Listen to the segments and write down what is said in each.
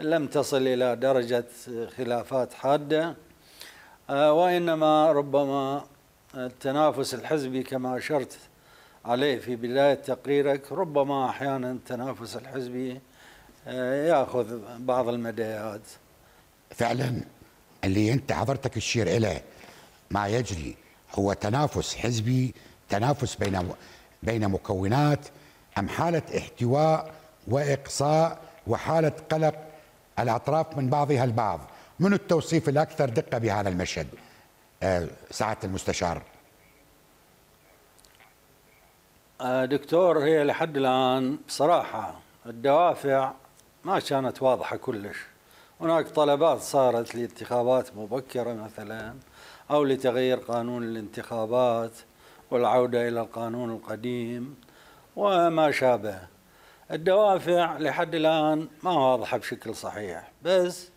لم تصل إلى درجة خلافات حادة آه، وإنما ربما التنافس الحزبي كما أشرت عليه في بداية تقريرك ربما أحيانا التنافس الحزبي آه، يأخذ بعض المدايات فعلا اللي أنت حضرتك تشير إليه ما يجري هو تنافس حزبي تنافس بين بين مكونات أم حالة احتواء وإقصاء وحالة قلق الأطراف من بعضها البعض. من التوصيف الأكثر دقة بهذا المشهد؟ سعادة المستشار. آه، دكتور هي لحد الآن بصراحة الدوافع ما كانت واضحة كلش. هناك طلبات صارت لانتخابات مبكرة مثلا أو لتغيير قانون الانتخابات والعودة إلى القانون القديم وما شابه. الدوافع لحد الآن ما واضحة بشكل صحيح. بس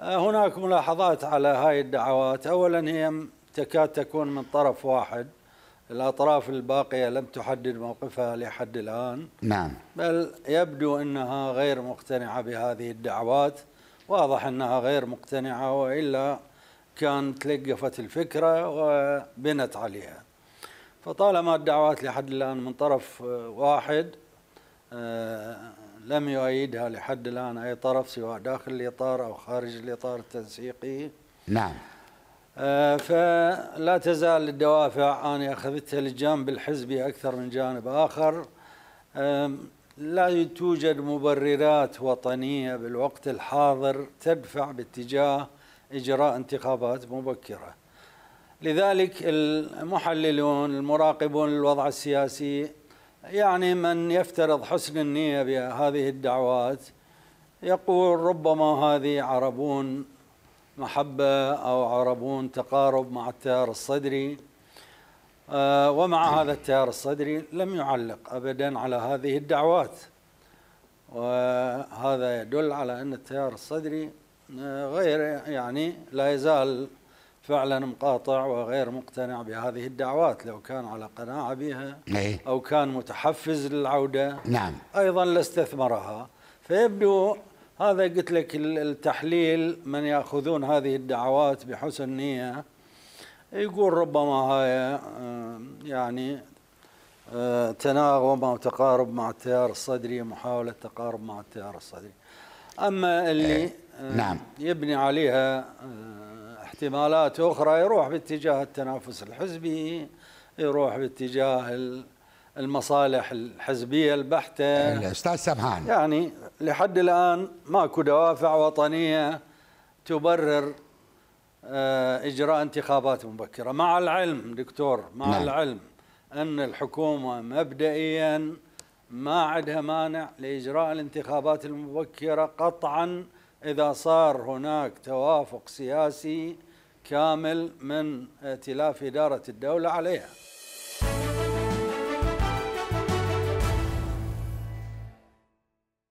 آه، هناك ملاحظات على هاي الدعوات. أولا هي تكاد تكون من طرف واحد. الأطراف الباقية لم تحدد موقفها لحد الآن. نعم. بل يبدو أنها غير مقتنعة بهذه الدعوات. واضح أنها غير مقتنعة وإلا كان تلقفت الفكرة وبنت عليها. فطالما الدعوات لحد الآن من طرف واحد آه، لم يؤيدها لحد الآن أي طرف سواء داخل الإطار أو خارج الإطار التنسيقي. نعم. آه، فلا تزال الدوافع أنا أخذتها للجانب الحزبي أكثر من جانب آخر. لا توجد مبررات وطنية بالوقت الحاضر تدفع باتجاه إجراء انتخابات مبكرة. لذلك المحللون المراقبون للوضع السياسي يعني من يفترض حسن النية بهذه الدعوات يقول ربما هذه عربون محبة أو عربون تقارب مع التيار الصدري آه، ومع هذا التيار الصدري لم يعلق أبدا على هذه الدعوات. وهذا يدل على أن التيار الصدري آه، غير يعني لا يزال فعلا مقاطع وغير مقتنع بهذه الدعوات لو كان على قناعة بها إيه. أو كان متحفز للعودة. نعم. أيضا لاستثمرها. فيبدو هذا قلت لك التحليل من يأخذون هذه الدعوات بحسن نية. يقول ربما هاي آه، يعني آه، تناغم أو تقارب مع التيار الصدري محاولة تقارب مع التيار الصدري. أما اللي آه، نعم. يبني عليها احتمالات أخرى يروح باتجاه التنافس الحزبي يروح باتجاه المصالح الحزبية البحتة. الأستاذ سبحان يعني لحد الآن ماكو دوافع وطنية تبرر آه، إجراء انتخابات مبكرة. مع العلم دكتور مع نعم. العلم أن الحكومة مبدئيا ما عندها مانع لإجراء الانتخابات المبكرة قطعا إذا صار هناك توافق سياسي كامل من ائتلاف إدارة الدولة عليها.